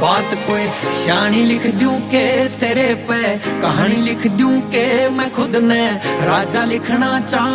बात कोई शानी लिख दूँ के तेरे पे? कहानी लिख दूँ के मैं खुद ने? राजा लिखना चाहूँ